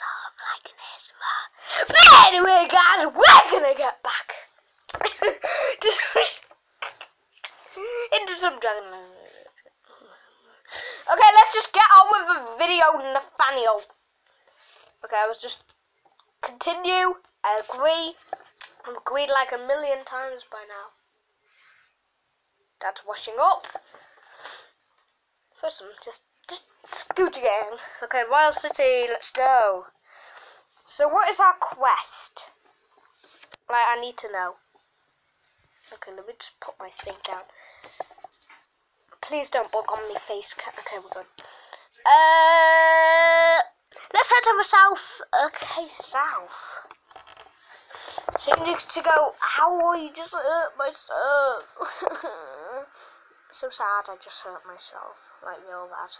Of like an ASMR. But anyway, guys, we're gonna get back into some Dragon. Okay, let's just get on with the video, Nathaniel. Okay, I was just continue. I agree. I've agreed like a million times by now. Dad's washing up. First, some just Scooter Gang. Okay, Royal City, let's go. So, what is our quest? Like, I need to know. Okay, let me just put my thing down. Please don't bug on me face. Okay, we're good. Uh, let's head to the south. Okay, south. Changing to go. Ow! You just hurt myself. so sad. I just hurt myself. Like real bad.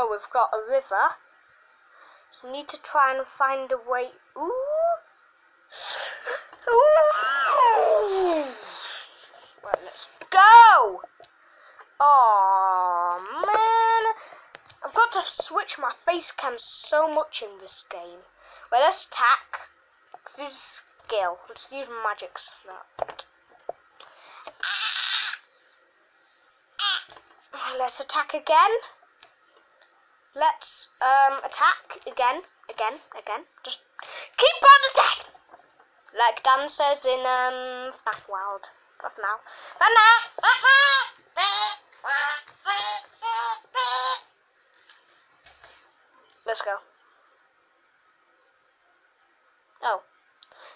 Oh, we've got a river. So need to try and find a way. Ooh. Ooh. Right, let's go. Oh man, I've got to switch my face cam so much in this game. Well, let's attack. Let's use skill. Let's use magic snap. Let's attack again. Let's um attack again, again, again. Just keep on attacking. Like Dan says in um FNAF World. FNAF now. Let's go. Oh.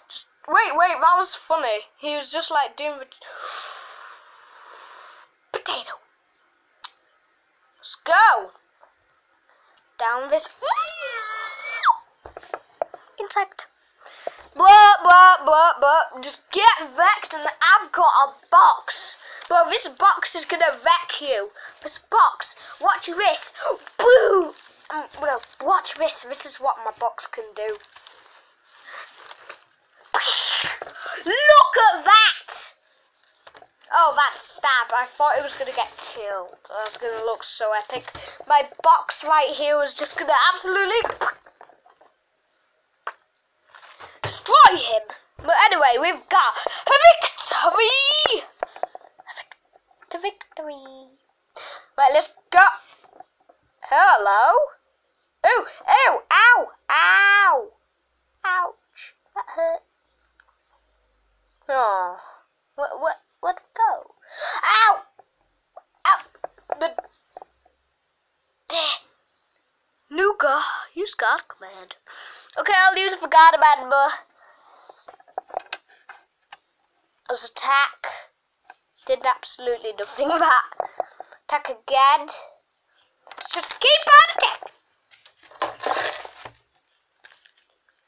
Just wait, wait, that was funny. He was just like doing the potato. Let's go. Down this insect. Blah blah blah blah. Just get wrecked, and I've got a box. Bro, this box is gonna wreck you. This box. Watch this. Boo. Um, bro, watch this. This is what my box can do. Look at that. Oh, that stab. I thought it was going to get killed. That was going to look so epic. My box right here was just going to absolutely destroy him. But anyway, we've got a victory. A victory. Right, let's go. Hello? Oh, oh, ow, ow. Ouch. That hurt. Oh. What, what, what go? Ow! Ow! But... Nuka, Okay, I'll use it for God command, but... As attack. Did absolutely nothing that. Attack again. Let's just keep on attacking.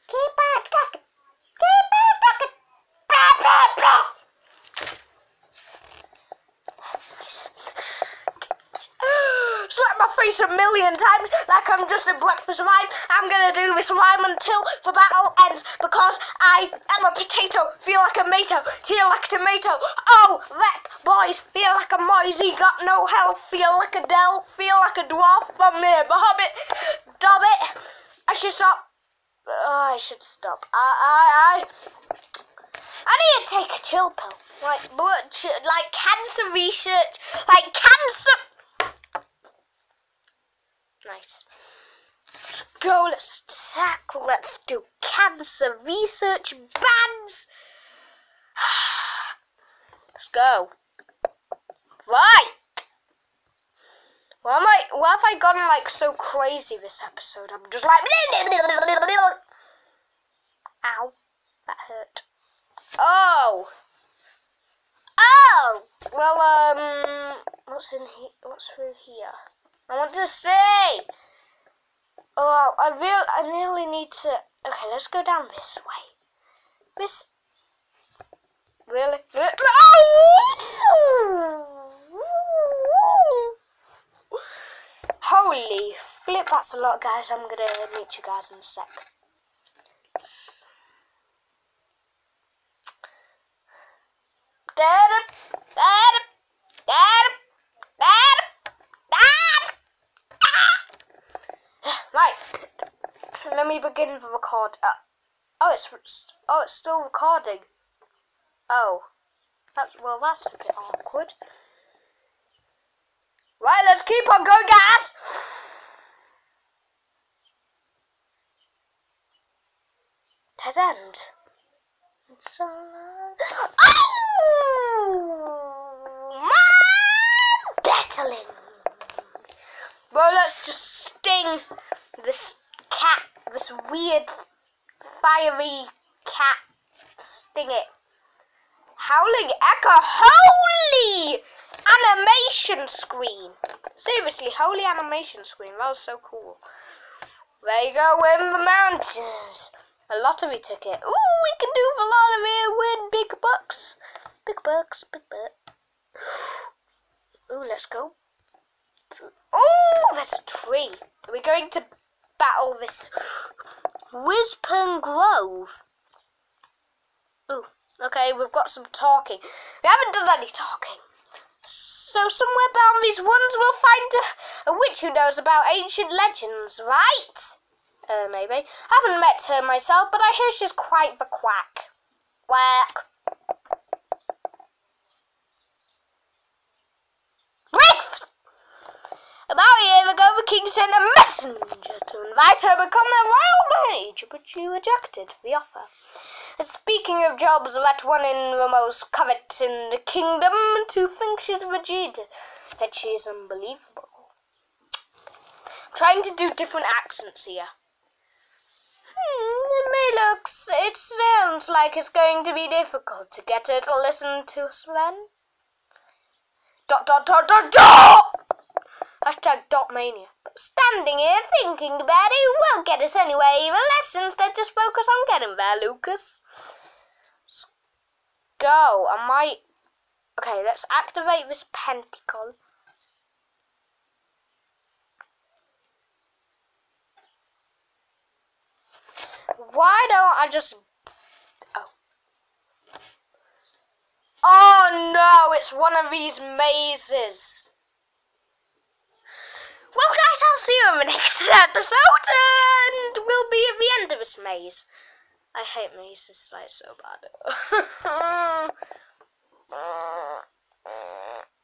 Keep on attacking. Keep on attacking. Blah, blah, blah. Face a million times like I'm just a breakfast rhyme. I'm gonna do this rhyme until the battle ends because I am a potato. Feel like a mato, feel like a tomato. Oh, wreck, boys, feel like a moisey, got no health. Feel like a dell, feel like a dwarf from here. The hobbit, dob it. I should stop. Oh, I should stop. I, I, I. I need to take a chill pill. Like blood, like cancer research, like cancer. Nice. Go. Let's attack. Let's do cancer research bands. Let's go. Right. Why am I? Why have I gone like so crazy this episode? I'm just like. Ow, that hurt. Oh. Oh. Well, um, what's in here? What's through here? I want to see. Oh, I real, I really need to. Okay, let's go down this way. This. Really? Oh! Holy flip! That's a lot, guys. I'm gonna meet you guys in a sec. Me begin the record. Uh, oh, it's oh, it's still recording. Oh, that's well, that's a bit awkward. Right, let's keep on going, guys. Dead end. It's so long. Oh, battling. Well, let's just sting this cat, this weird fiery cat. Sting it. Howling Echo. Holy animation screen. Seriously, holy animation screen. That was so cool. There you go in the mountains. A lottery ticket. Ooh, we can do the lottery win big bucks. Big bucks, big bucks. Ooh, let's go. Ooh, there's a tree. Are we going to battle this Whispern Grove? Ooh, okay, we've got some talking. We haven't done any talking. So somewhere down these ones we'll find a, a witch who knows about ancient legends, right? Uh, maybe. I haven't met her myself, but I hear she's quite the quack. Quack. Breakfast! About a year king sent a messenger to invite her to become a royal mage, but she rejected the offer. Speaking of jobs that one in the most covet in the kingdom, to think she's rigid, that she's unbelievable. I'm trying to do different accents here. Hmm, it may look, it sounds like it's going to be difficult to get her to listen to us then. Dot dot dot dot dot! Hashtag dot mania. But standing here thinking about it won't get us anywhere even lessons. Let's just focus on getting there, Lucas. Let's go. I might. Okay, let's activate this pentacle. Why don't I just... Oh. Oh no, it's one of these mazes. Well guys, I'll see you in the next episode and we'll be at the end of this maze. I hate mazes like so bad.